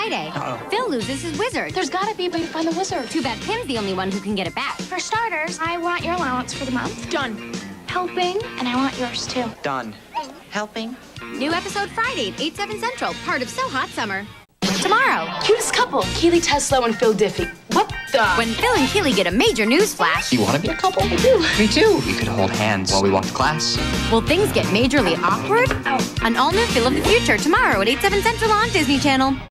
Friday. Uh-oh. Phil loses his wizard. There's gotta be a way to find the wizard. Too bad Pim's the only one who can get it back. For starters, I want your allowance for the month. Done. Helping, and I want yours too. Done. Helping? New episode Friday at 8, 7 Central, part of So Hot Summer. Tomorrow, Cutest couple, Keely Teslow and Phil Diffy. What the? when Phil and Keely get a major news flash, You want to be a couple? I do. Me too. We could hold hands while we walk to class. will things get majorly awkward? Oh. An all new Phil of the Future tomorrow at 8, 7 Central on Disney Channel.